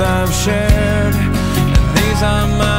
I've shared, and these are my.